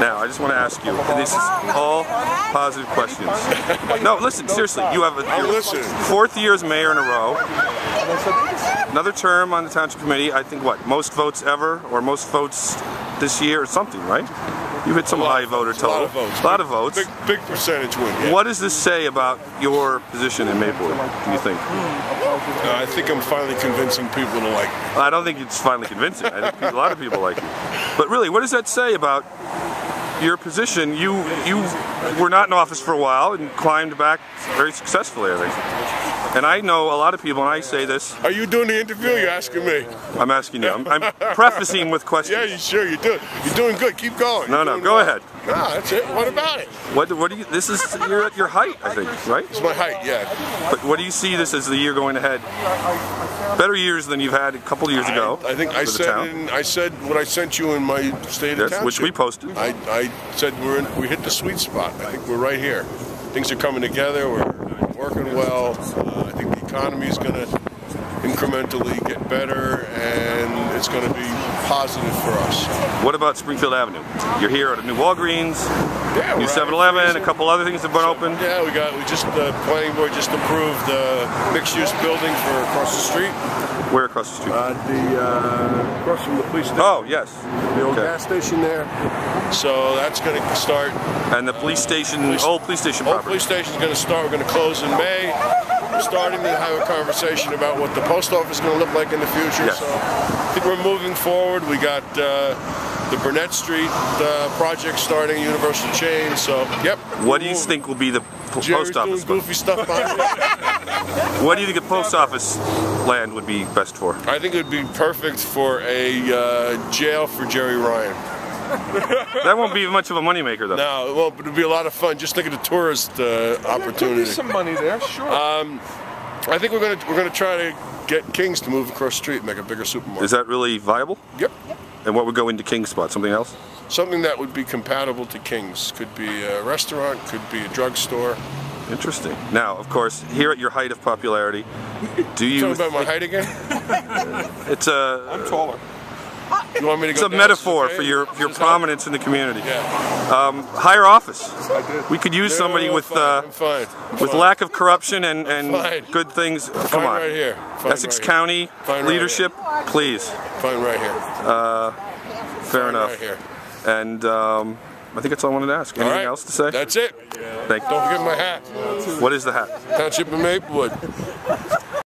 Now, I just want to ask you, and this is all positive questions. No, listen, seriously, you have a I'm your listening. fourth year as mayor in a row. Another term on the township committee, I think what, most votes ever, or most votes this year, or something, right? You hit some high voter total. A lot of votes. A lot of votes. Big, big percentage win. Yeah. What does this say about your position in Maplewood, do you think? Uh, I think I'm finally convincing people to like. me. I don't think it's finally convincing. I think a lot of people like you. But really, what does that say about your position? You you were not in office for a while and climbed back very successfully, I think. And I know a lot of people, and I say this. Are you doing the interview? You're asking me. I'm asking you. I'm, I'm prefacing with questions. Yeah, you sure you do. You're doing good. Keep going. No, You're no, go well. ahead. No, that's it. What about it? What what do you? This is you're at your height, I think, right? It's my height. Yeah. But what do you see this as the year going ahead? Better years than you've had a couple years ago. I, I think I said in, I said what I sent you in my state of Yes, which we posted. I, I said we're in, we hit the sweet spot. I think we're right here. Things are coming together. We're working well. Uh, I think the economy is going to incrementally get better, it's going to be positive for us. What about Springfield Avenue? You're here at a new Walgreens, Yeah, new 7-Eleven, a couple other things have been opened. Yeah, we got we just the planning board just approved the mixed-use building for across the street. Where across the street? Uh, the uh, across from the police station. Oh, yes. the old Okay. gas station there. So that's going to start. And the police station, old police station Old property. police station is going to start. We're going to close in May. We're starting to have a conversation about what the post office is going to look like in the future. Yes. So I think we're moving forward. We got uh, the Burnett Street uh, project starting, Universal Chain. So yep. What do you think will be the po- Jerry's post office? doing goofy stuff. What do you think the post office land would be best for? I think it would be perfect for a uh, jail for Jerry Ryan. That won't be much of a moneymaker, though. No, it won't, but it'd be a lot of fun. Just think of the tourist uh, Could be opportunity. some money there, sure. I think we're gonna we're gonna try to get Kings to move across the street and make a bigger supermarket. Is that really viable? Yep. And what would go into King's spot? Something else? Something that would be compatible to Kings. Could be a restaurant, could be a drugstore. Interesting. Now, of course, here at your height of popularity, do you? Talking about my height again? It's a I'm taller. You want me to it's go a metaphor for your your prominence in the community. Yeah. Higher office. I did. We could use somebody No, with uh, I'm fine. I'm with fine. lack of corruption and, and good things. Come Fine on. right here. Fine Essex right here. County Fine right leadership, please. Fine right here. Fair Fine enough. Right here. And um, I think that's all I wanted to ask. Anything else to say? That's it. Thank Don't forget my hat. What is the hat? Township of Maplewood.